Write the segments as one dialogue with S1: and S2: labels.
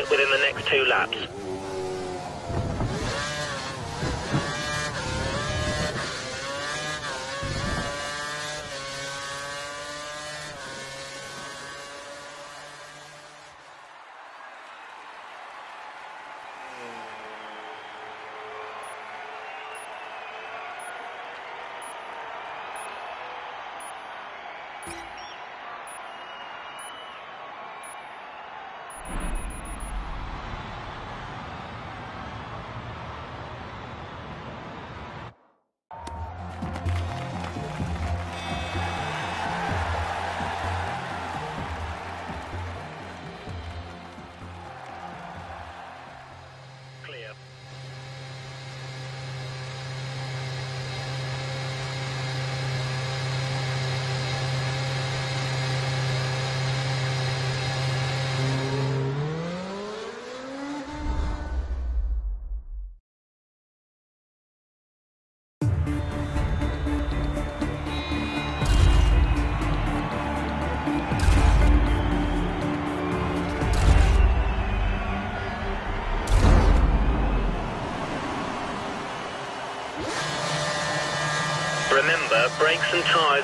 S1: Pit within the next two laps.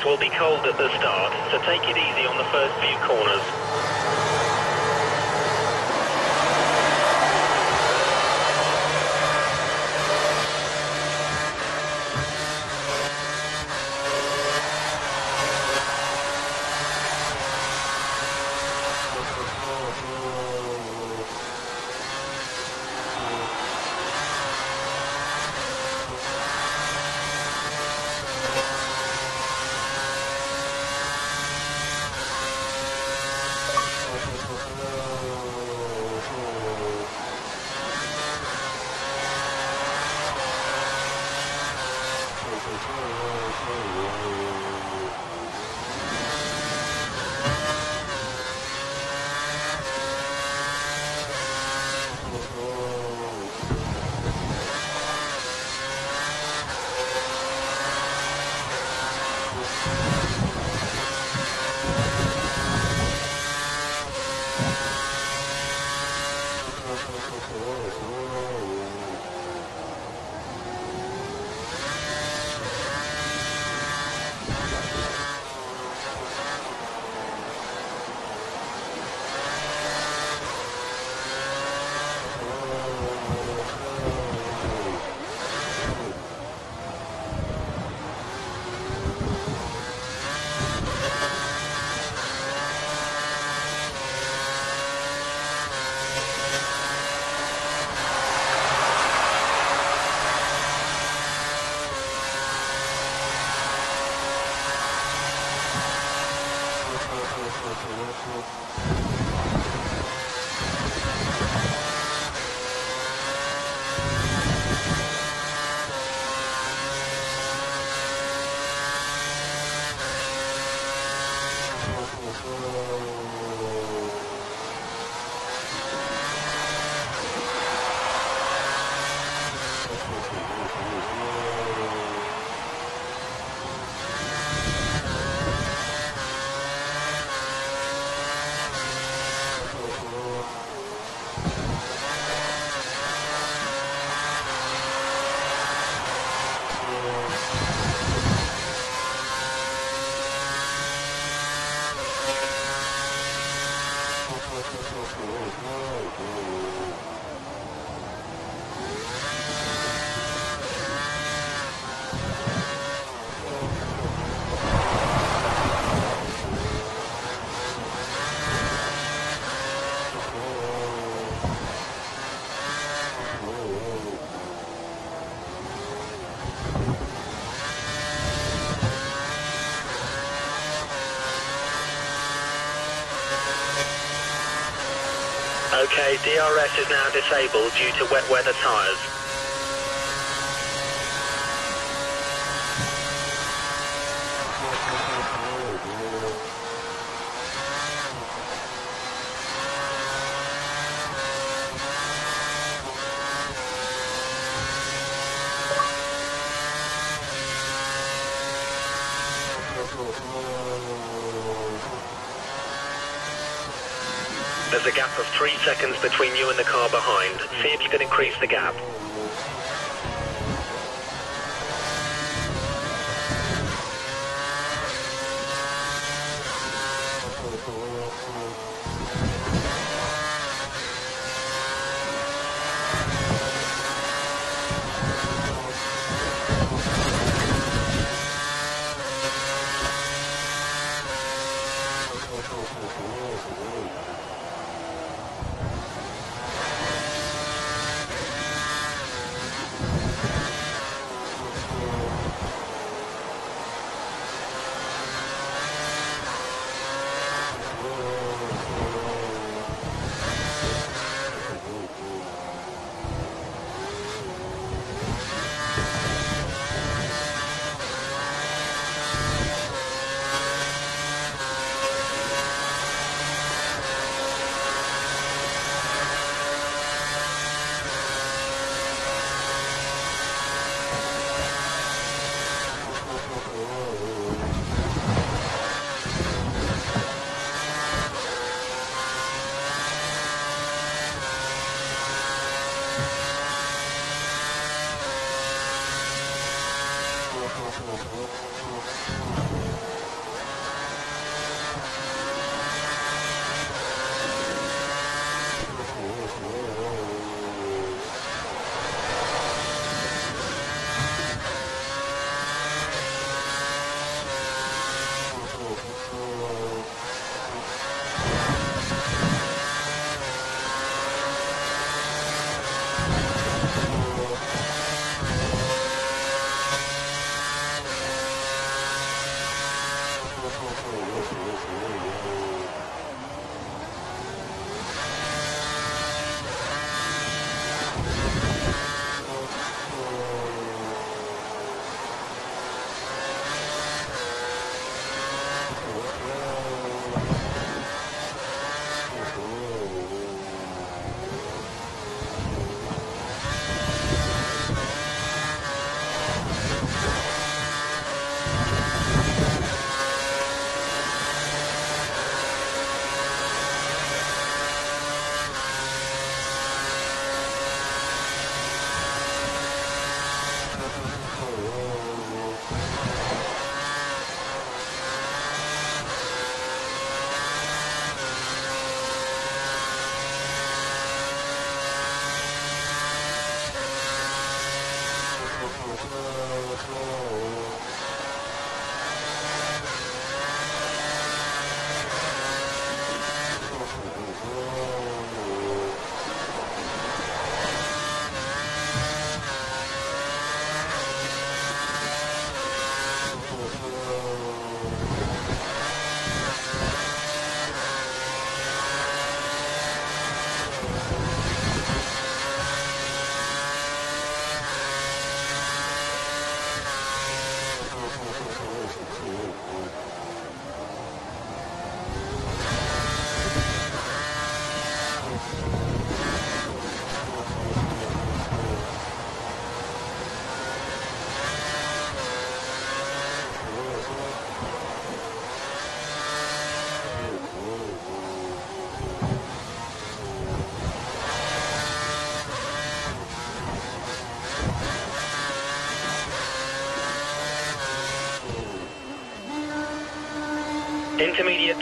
S1: Will be cold at the start, so take it easy on the first few corners. Okay, DRS is now disabled due to wet weather tyres. Between you and the car behind. See if you can increase the gap.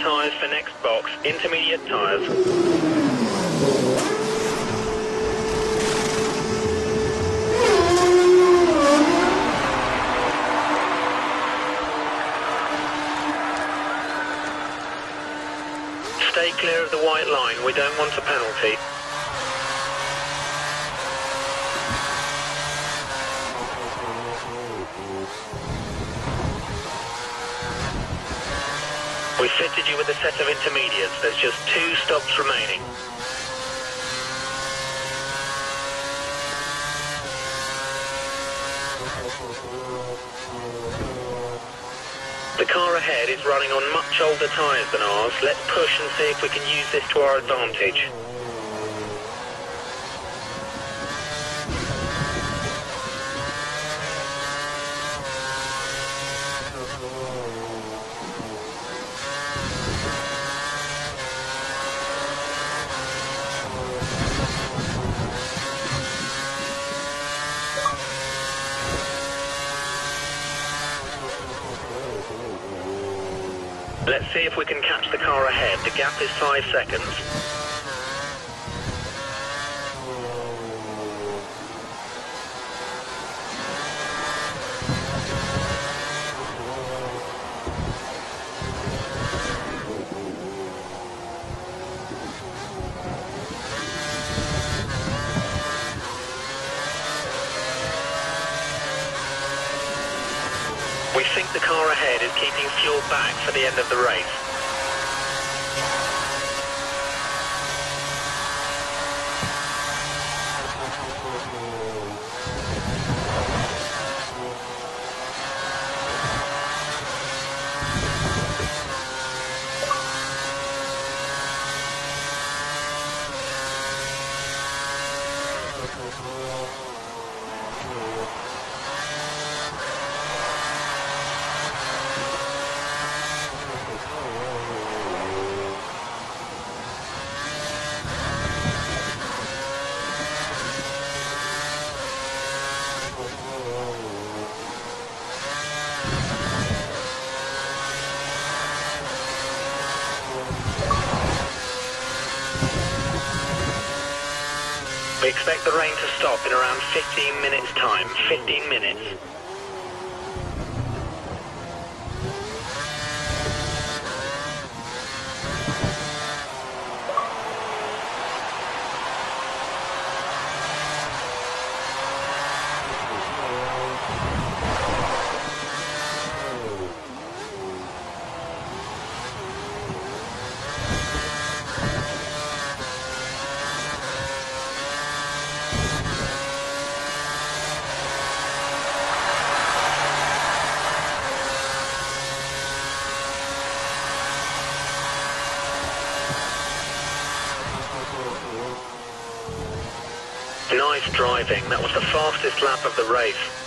S1: Tyres for next box. Intermediate tyres. Stay clear of the white line. We don't want a penalty. We fitted you with a set of intermediates. There's just two stops remaining. The car ahead is running on much older tyres than ours. Let's push and see if we can use this to our advantage. Let's see if we can catch the car ahead. The gap is five seconds. That was the fastest lap of the race.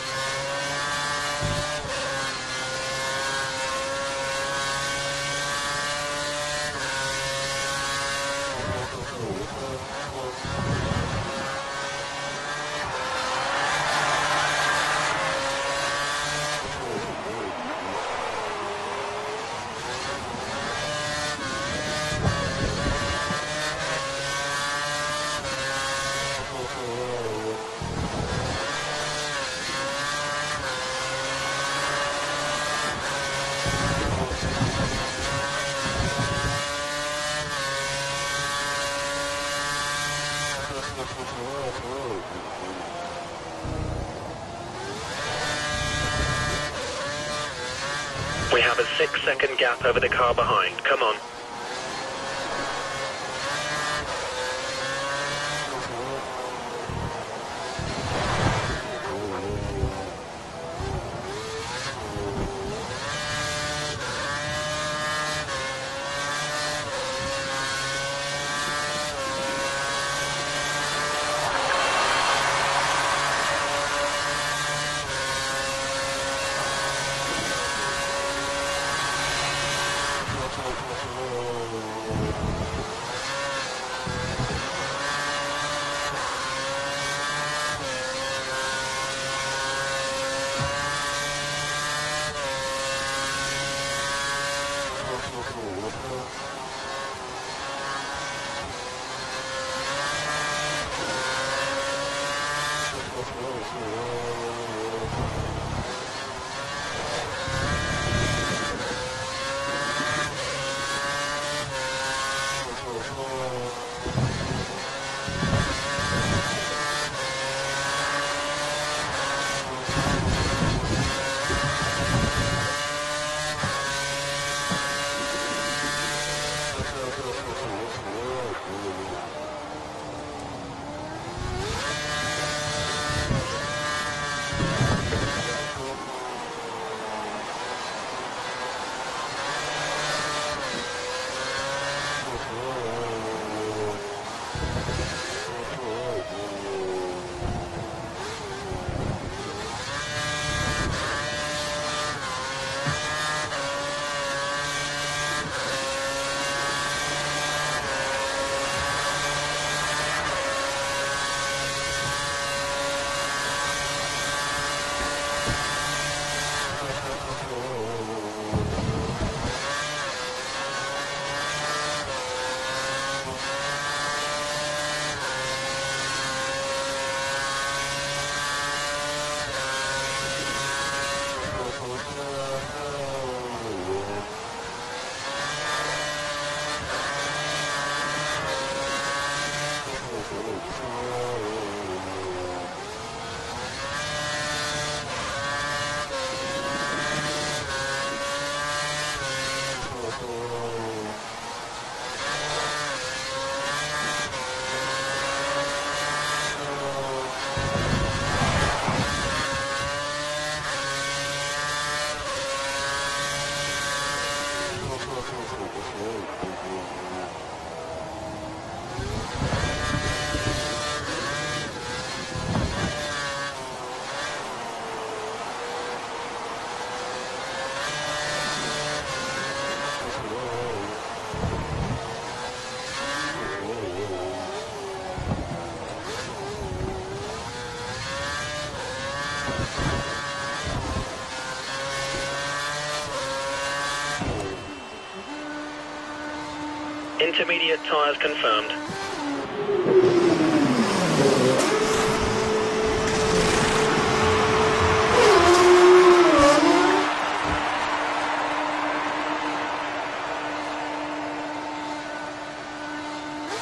S1: Tyres confirmed.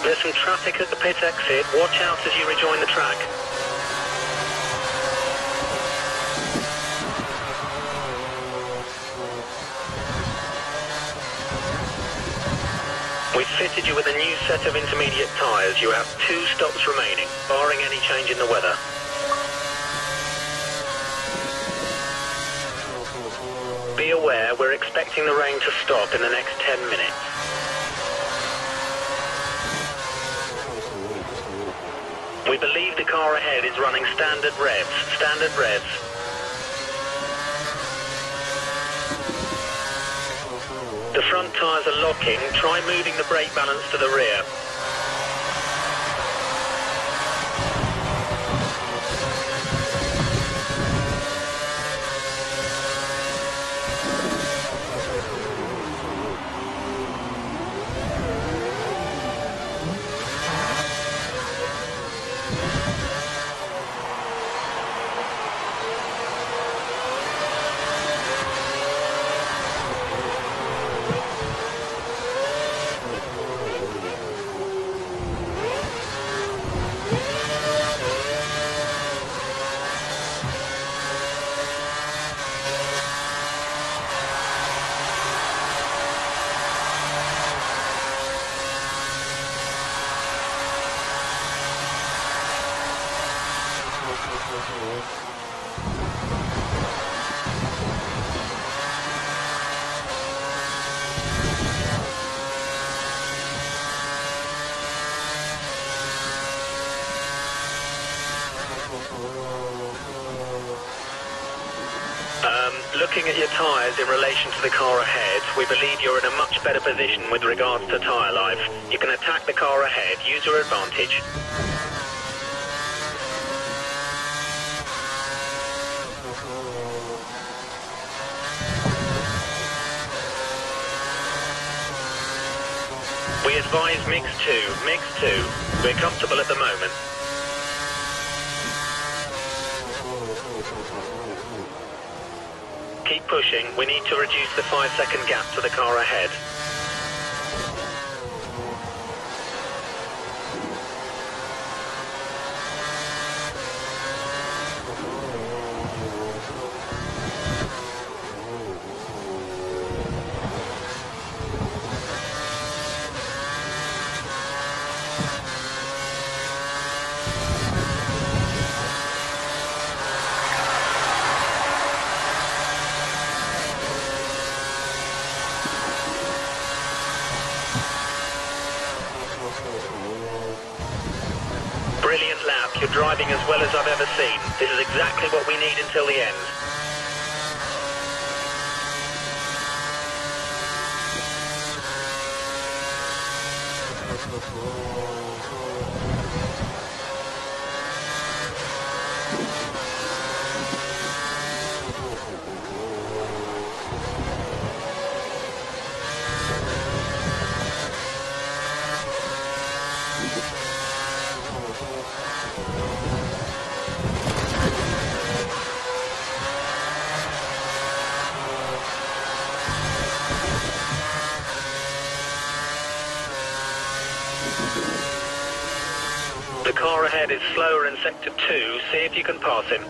S1: There's some traffic at the pit exit. Watch out as you rejoin the track. Fitted you with a new set of intermediate tyres. You have two stops remaining, barring any change in the weather. Be aware, we're expecting the rain to stop in the next 10 minutes. We believe the car ahead is running standard revs. Standard revs. Front tyres are locking. Try moving the brake balance to the rear. In relation to the car ahead, we believe you're in a much better position with regards to tyre life. You can attack the car ahead, use your advantage. We advise mix 2, mix 2. We're comfortable at the moment. Keep pushing. We need to reduce the five second gap to the car ahead. Brilliant lap. You're driving as well as I've ever seen. This is exactly what we need until the end. The car ahead is 2. See if you can pass him.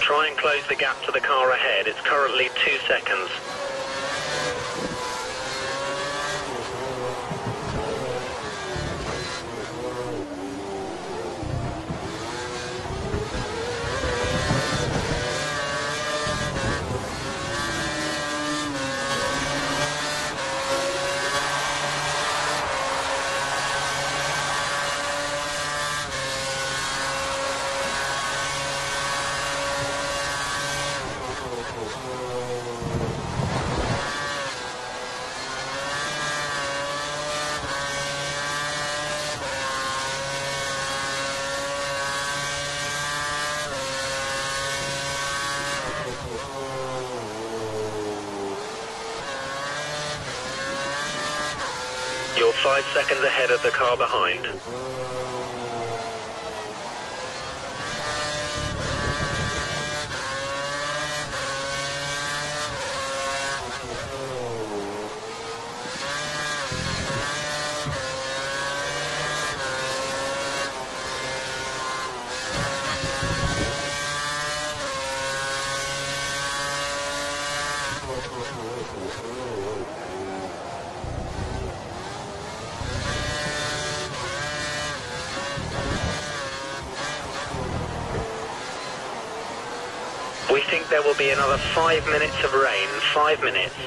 S1: Try and close the gap to the car ahead. It's currently 2 seconds. Behind. We think there will be another five minutes of rain. Five minutes.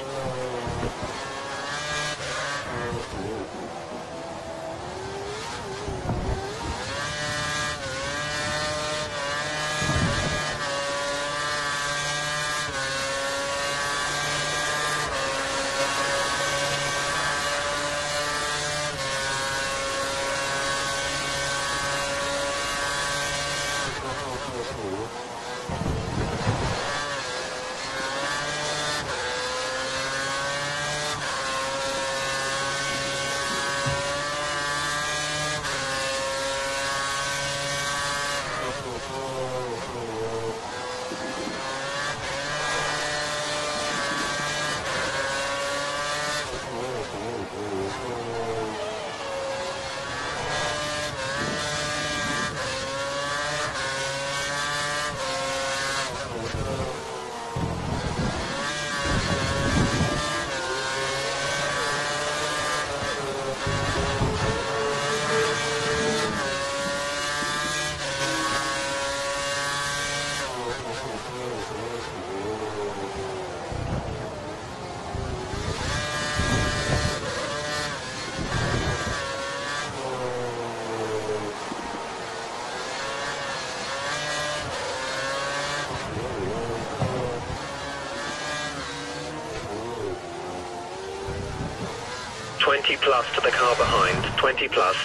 S1: Twenty plus to the car behind. Twenty plus.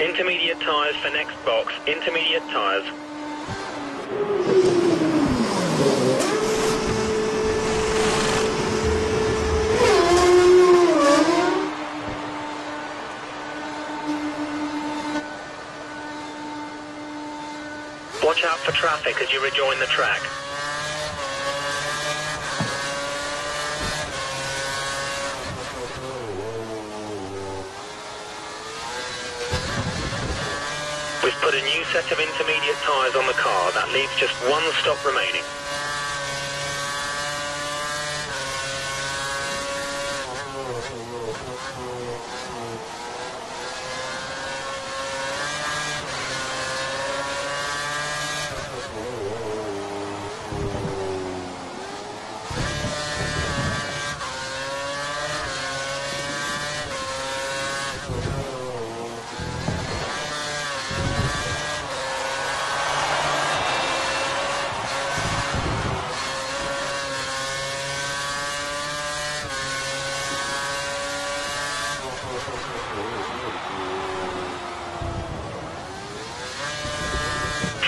S1: Intermediate tyres for next box. Intermediate tyres. Watch out for traffic as you rejoin the track. We've put a new set of intermediate tyres on the car. That leaves just one stop remaining.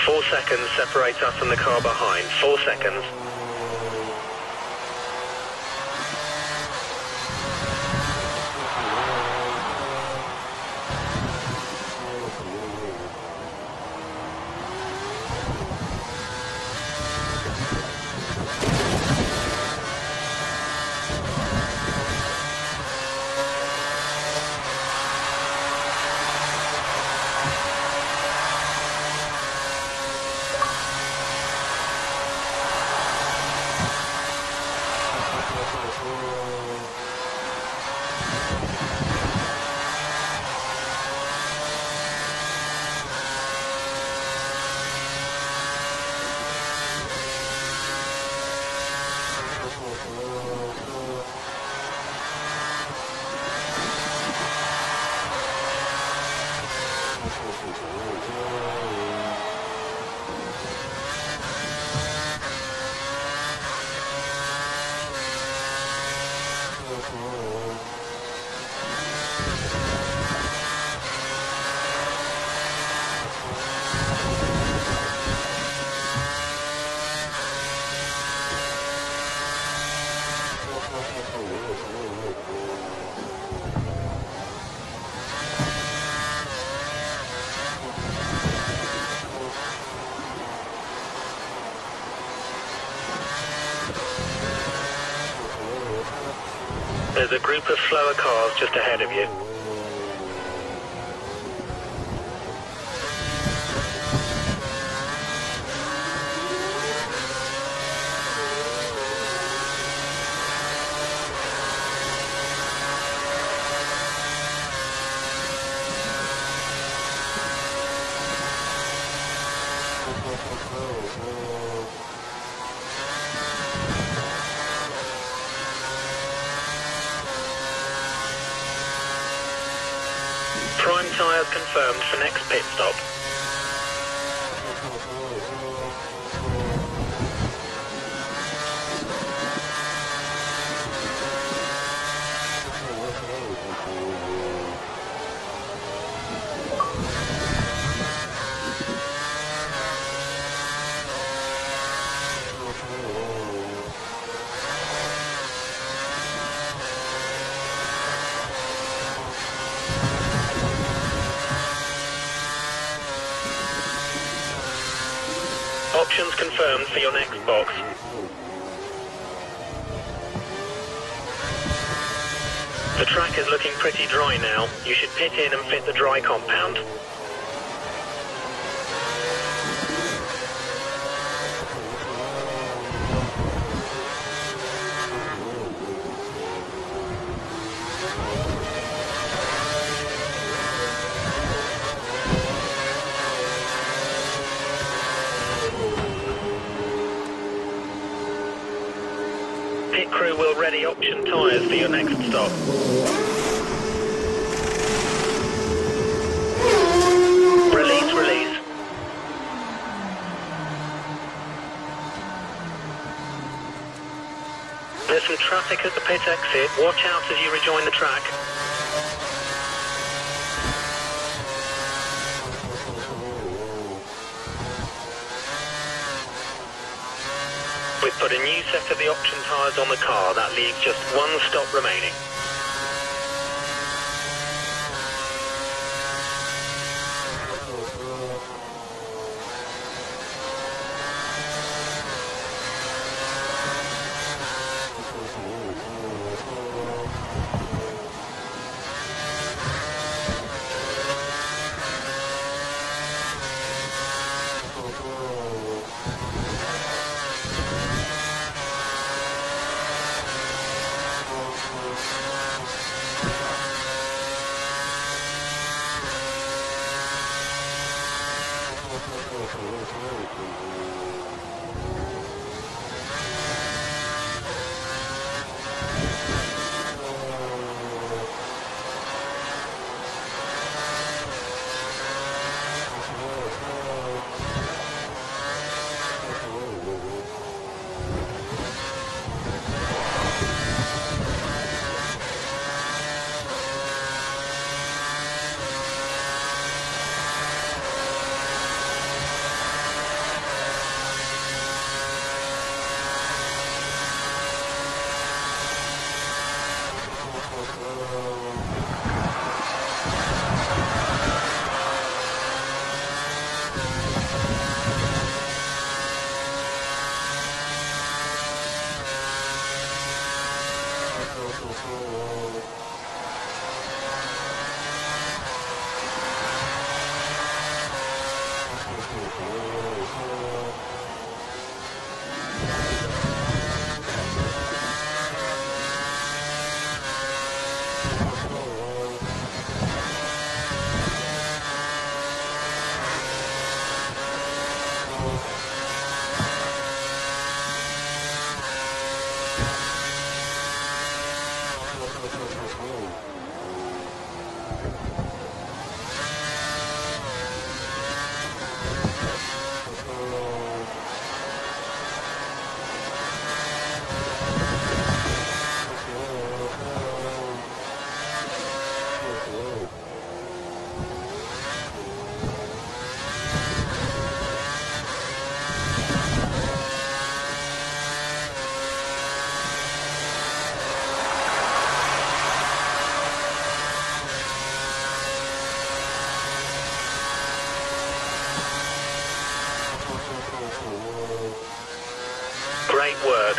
S1: Four seconds separate us and the car behind. Four seconds. There's a group of slower cars just ahead of you. Option tyres for your next stop. Release, release. There's some traffic at the pit exit. Watch out as you rejoin the track. We've put a new set of the option tyres on the car. That leaves just one stop remaining.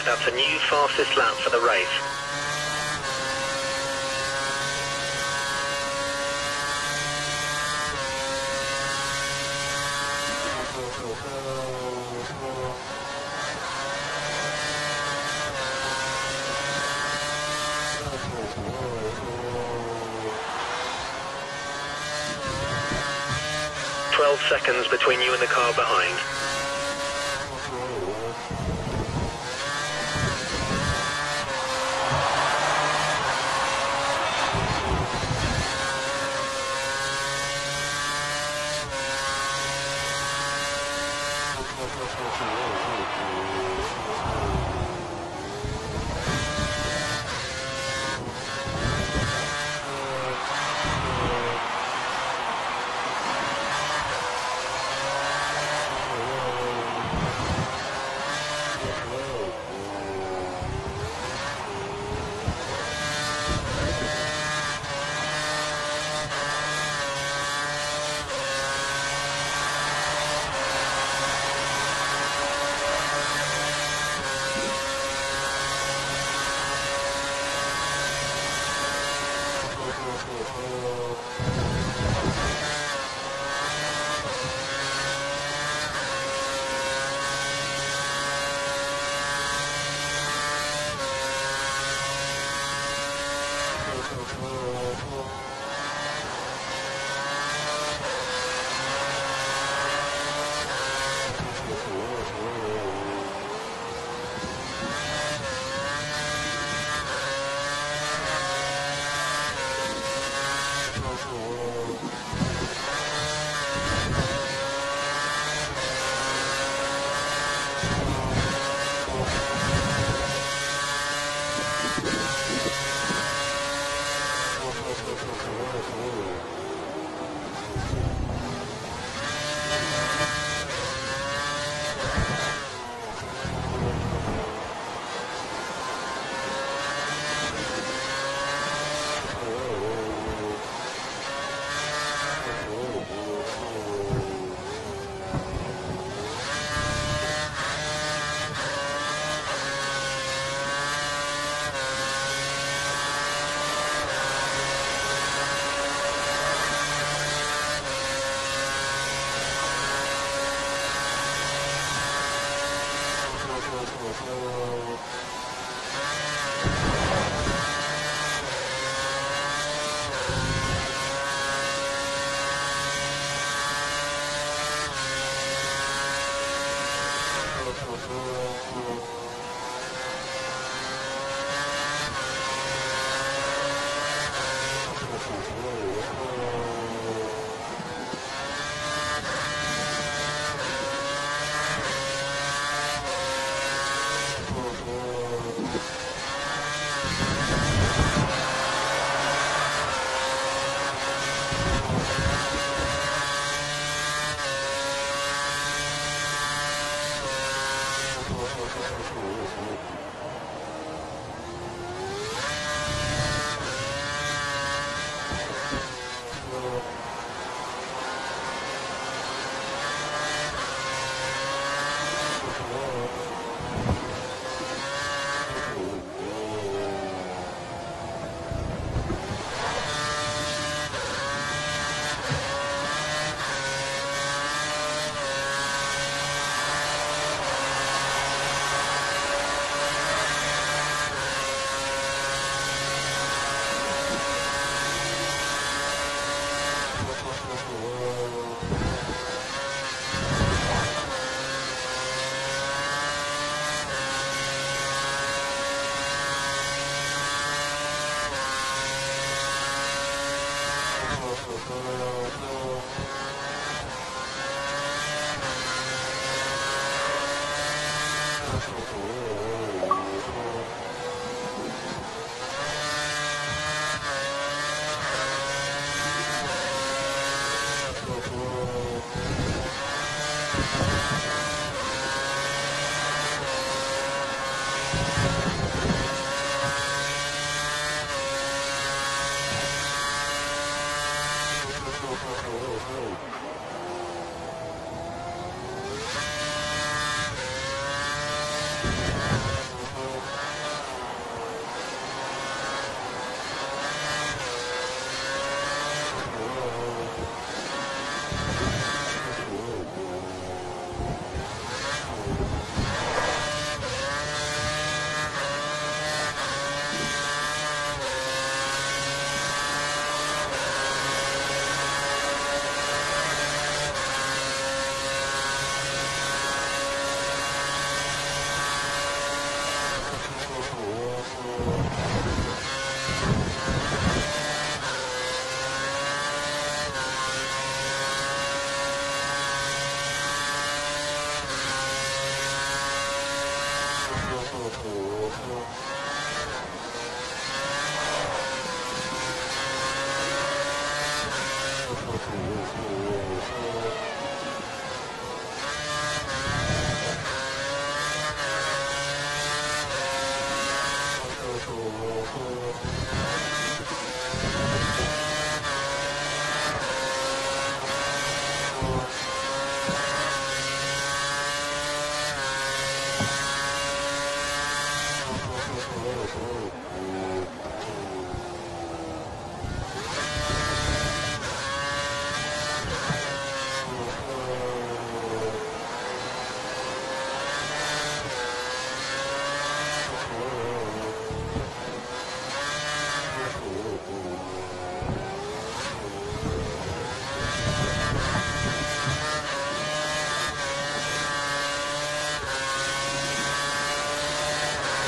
S1: set up a new fastest lap for the race. Twelve seconds between you and the car behind.
S2: Oh, oh, oh, oh.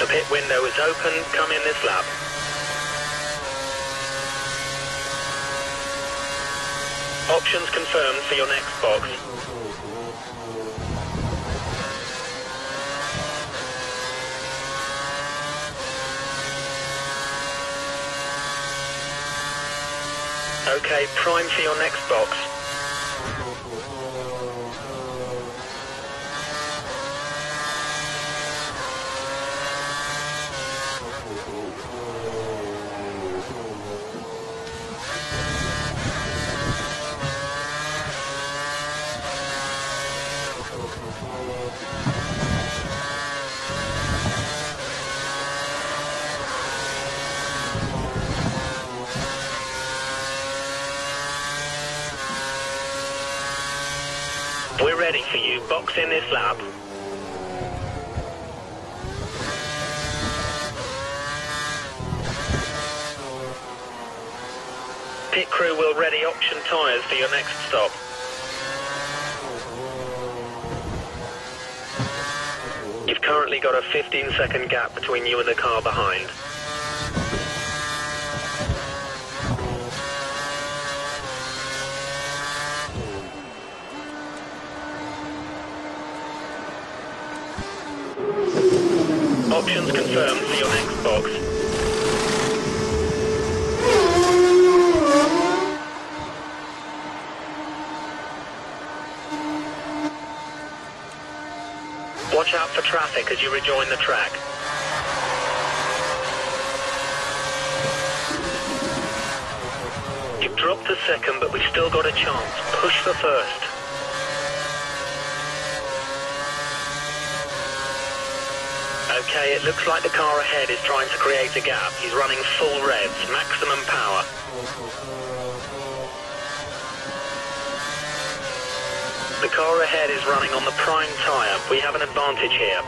S1: Pit window is open. Come in this lap. Options confirmed for your next box. Okay, prime for your next box. We're ready for you. Box in this lap. Pit crew will ready option tyres for your next stop. You've currently got a 15 second gap between you and the car behind. Options confirmed for your next box. Watch out for traffic as you rejoin the track. You've dropped the second, but we've still got a chance. Push for first. Okay, it looks like the car ahead is trying to create a gap. He's running full revs, maximum power. The car ahead is running on the prime tyre. We have an advantage here.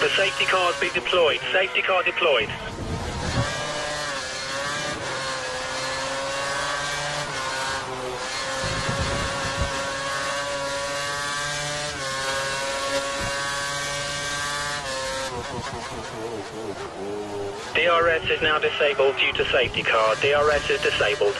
S1: The safety cars be deployed. Safety car deployed. DRS is now disabled due to safety car. DRS is disabled.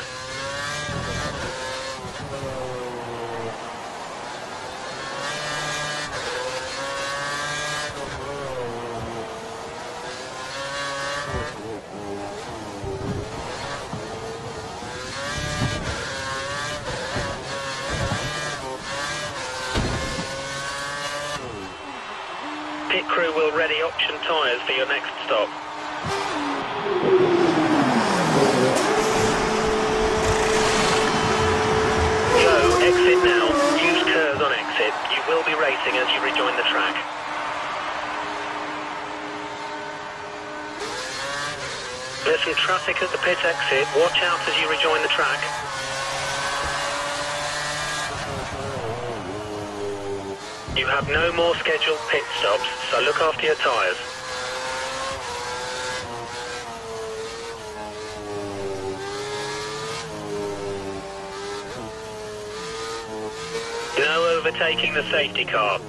S1: You have no more scheduled pit stops, so look after your tyres. No overtaking the safety car.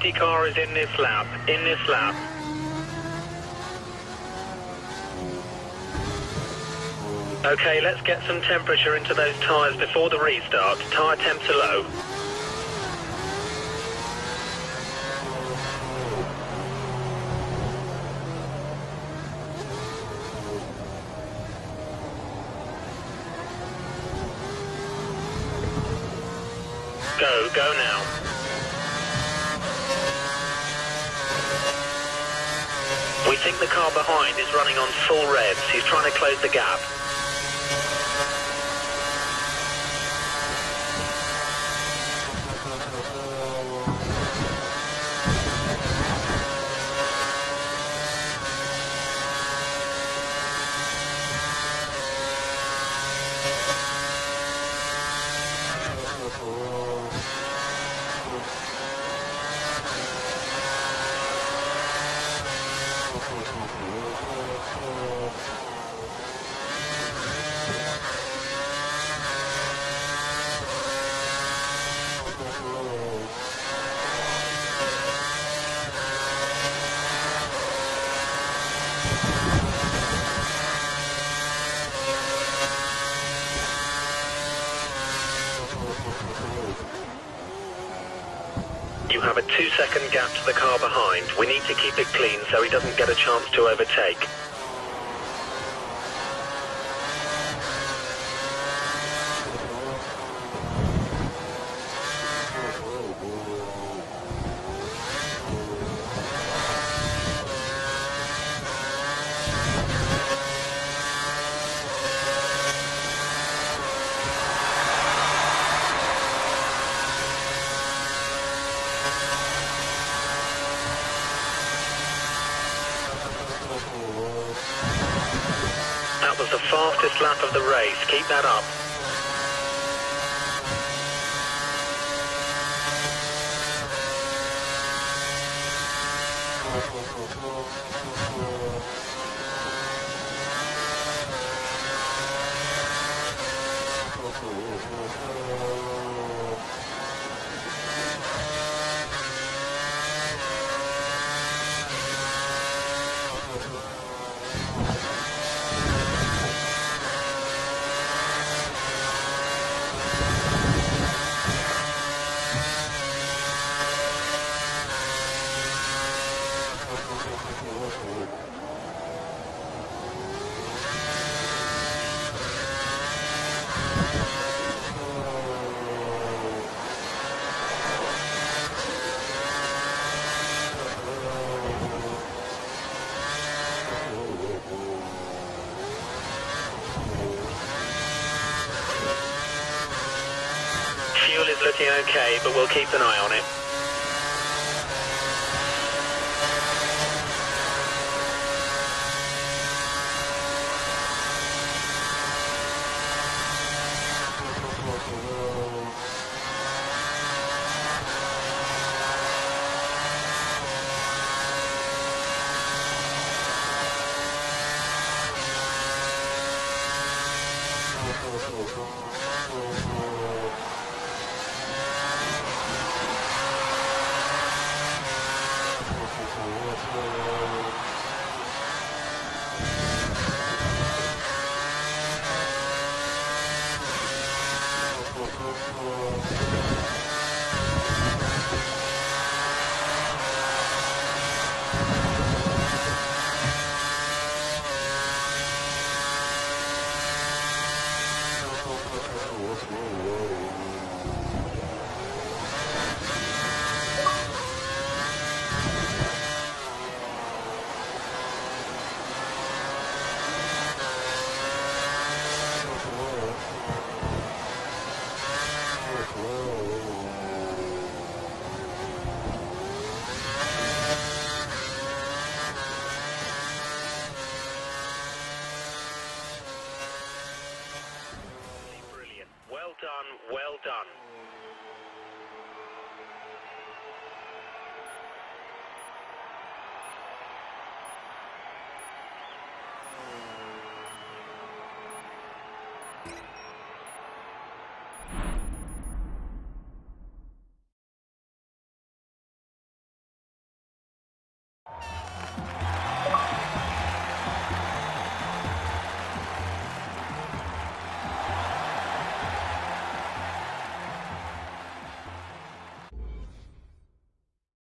S1: Safety car is in this lap. In this lap. Okay, let's get some temperature into those tyres before the restart. Tyre temps are low. Go, go now. We think the car behind is running on full revs. He's trying to close the gap. You have a two second gap to the car behind. We need to keep it clean so he doesn't get a chance to overtake. That was the fastest lap of the race. Keep that up. Thank you.